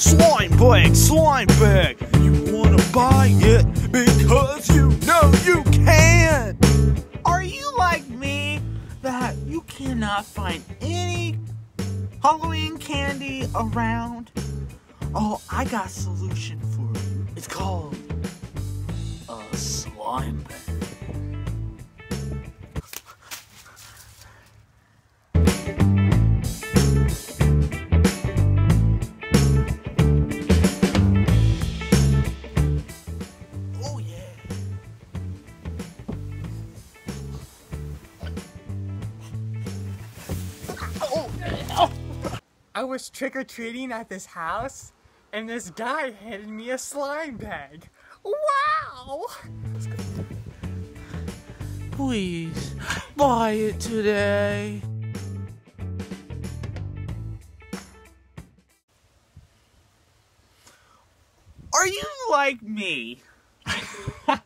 Slime bag, slime bag. You wanna buy it because you know you can. Are you like me that you cannot find any Halloween candy around? Oh, I got a solution for you. It's called a slime bag. I was trick or treating at this house, and this guy handed me a slime bag. Wow! Please buy it today. Are you like me?